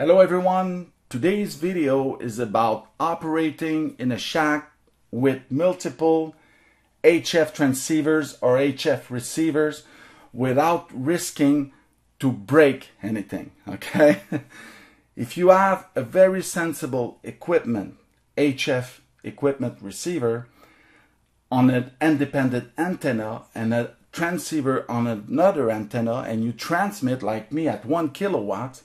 Hello everyone, today's video is about operating in a shack with multiple HF transceivers or HF receivers without risking to break anything, okay? if you have a very sensible equipment, HF equipment receiver on an independent antenna and a transceiver on another antenna and you transmit like me at one kilowatt,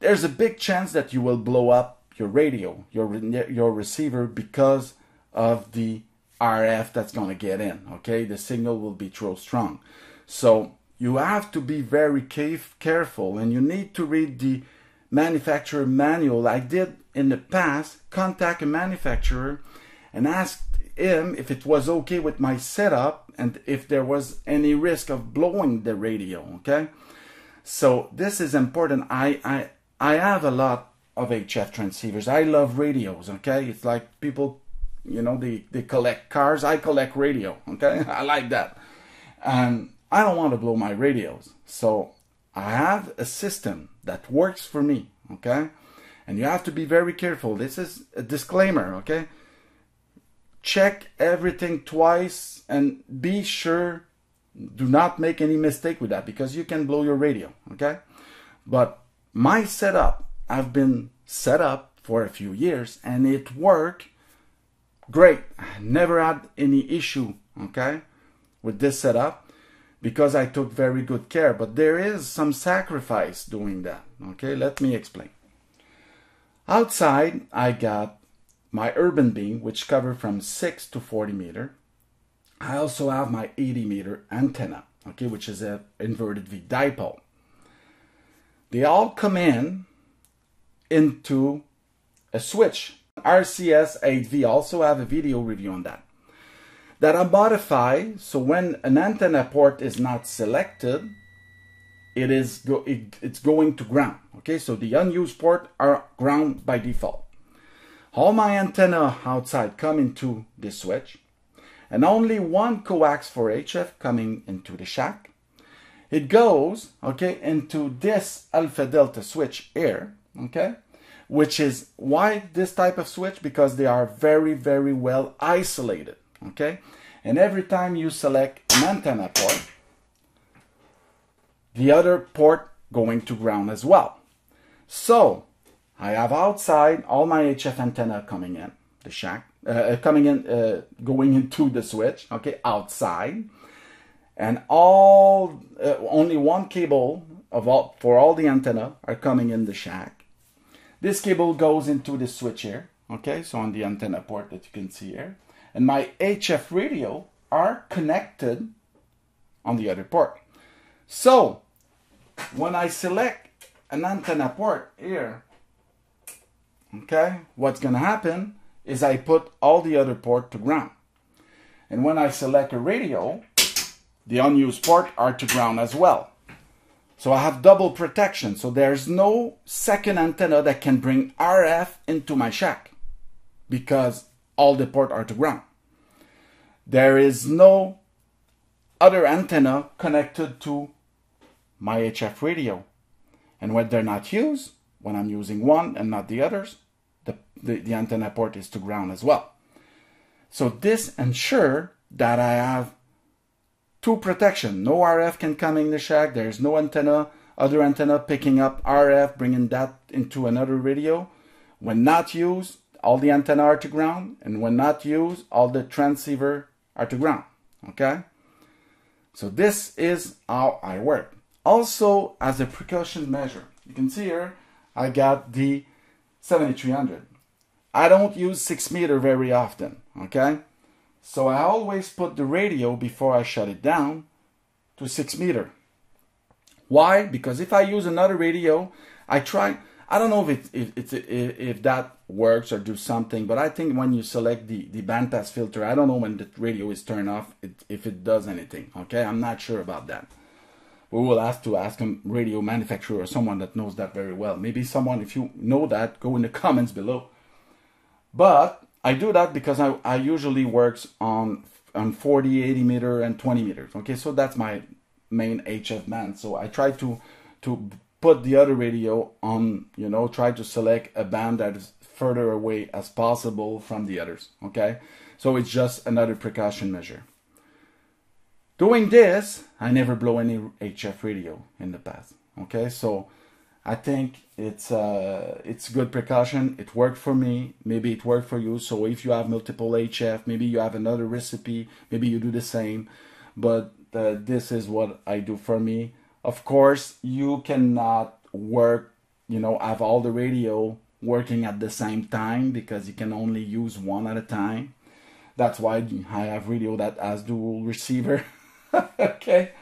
there's a big chance that you will blow up your radio, your, your receiver because of the RF that's going to get in. Okay, the signal will be too strong. So you have to be very careful and you need to read the manufacturer manual. I did in the past contact a manufacturer and asked him if it was okay with my setup and if there was any risk of blowing the radio. Okay, so this is important. I I I have a lot of HF transceivers. I love radios, okay? It's like people, you know, they, they collect cars. I collect radio, okay? I like that. And I don't want to blow my radios. So I have a system that works for me, okay? And you have to be very careful. This is a disclaimer, okay? Check everything twice and be sure do not make any mistake with that because you can blow your radio, okay? But my setup, I've been set up for a few years and it worked great. I never had any issue, okay, with this setup because I took very good care. But there is some sacrifice doing that, okay? Let me explain. Outside, I got my urban beam, which cover from 6 to 40 meter. I also have my 80 meter antenna, okay, which is a inverted V dipole they all come in into a switch. RCS 8V also have a video review on that. That I modify so when an antenna port is not selected, it is go, it, it's going to ground. Okay, so the unused port are ground by default. All my antenna outside come into this switch, and only one coax for HF coming into the shack, it goes, okay, into this Alpha Delta switch here, okay, which is why this type of switch? Because they are very, very well isolated, okay? And every time you select an antenna port, the other port going to ground as well. So I have outside all my HF antenna coming in the shack, uh, coming in, uh, going into the switch, okay, outside and all uh, only one cable of all for all the antenna are coming in the shack. This cable goes into the switch here, okay, so on the antenna port that you can see here, and my HF radio are connected on the other port. So when I select an antenna port here, okay, what's gonna happen is I put all the other port to ground. And when I select a radio, the unused port are to ground as well. So I have double protection. So there's no second antenna that can bring RF into my shack because all the port are to ground. There is no other antenna connected to my HF radio. And when they're not used, when I'm using one and not the others, the, the, the antenna port is to ground as well. So this ensure that I have Two protection. No RF can come in the shack. There's no antenna, other antenna picking up RF, bringing that into another radio. When not used, all the antenna are to ground. And when not used, all the transceiver are to ground. Okay? So this is how I work. Also, as a precaution measure, you can see here, I got the 7300. I don't use 6 meter very often, okay? So I always put the radio before I shut it down to 6 meter. Why? Because if I use another radio, I try. I don't know if it, if, if, if that works or do something, but I think when you select the, the bandpass filter, I don't know when the radio is turned off it, if it does anything. Okay, I'm not sure about that. We will have to ask a radio manufacturer or someone that knows that very well. Maybe someone, if you know that, go in the comments below. But I do that because I, I usually works on on 40, 80 meter and 20 meters. Okay, so that's my main HF band. So I try to to put the other radio on, you know, try to select a band that is further away as possible from the others, okay? So it's just another precaution measure. Doing this, I never blow any HF radio in the past, okay? So I think it's uh, it's good precaution. It worked for me. Maybe it worked for you. So if you have multiple HF, maybe you have another recipe. Maybe you do the same. But uh, this is what I do for me. Of course, you cannot work. You know, have all the radio working at the same time because you can only use one at a time. That's why I have radio that has dual receiver. okay.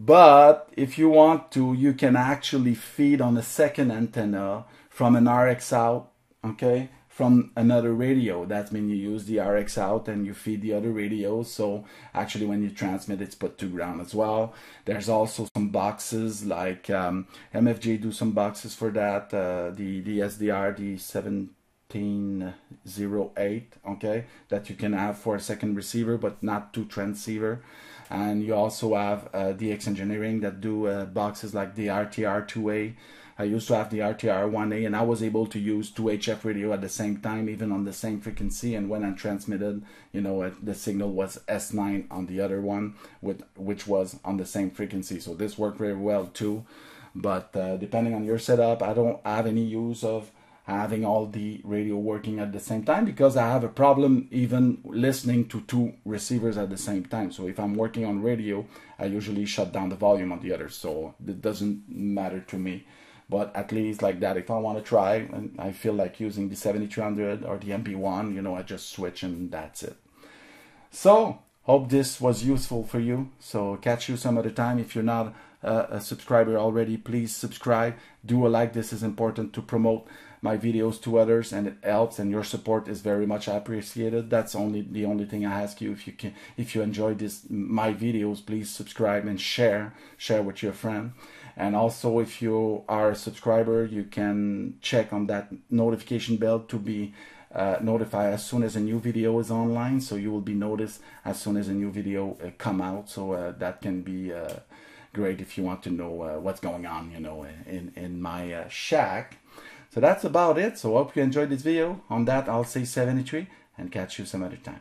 But if you want to, you can actually feed on a second antenna from an RX out, okay, from another radio. That means you use the RX out and you feed the other radio. So actually when you transmit, it's put to ground as well. There's also some boxes like um, MFJ do some boxes for that. Uh, the, the SDR, the 1708, okay, that you can have for a second receiver, but not two transceiver and you also have uh, DX Engineering that do uh, boxes like the RTR2A. I used to have the RTR1A, and I was able to use two HF radio at the same time, even on the same frequency. And when I transmitted, you know, the signal was S9 on the other one, with which was on the same frequency. So this worked very well too. But uh, depending on your setup, I don't have any use of having all the radio working at the same time because I have a problem even listening to two receivers at the same time. So if I'm working on radio, I usually shut down the volume on the other. So it doesn't matter to me. But at least like that, if I want to try and I feel like using the 7300 or the MP1, you know, I just switch and that's it. So hope this was useful for you. So catch you some other time. If you're not uh, a subscriber already, please subscribe. Do a like. This is important to promote my videos to others and it helps and your support is very much appreciated that's only the only thing i ask you if you can if you enjoy this my videos please subscribe and share share with your friend and also if you are a subscriber you can check on that notification bell to be uh, notified as soon as a new video is online so you will be noticed as soon as a new video uh, come out so uh, that can be uh, great if you want to know uh, what's going on you know in in my uh, shack so that's about it. So I hope you enjoyed this video. On that, I'll say 73 and catch you some other time.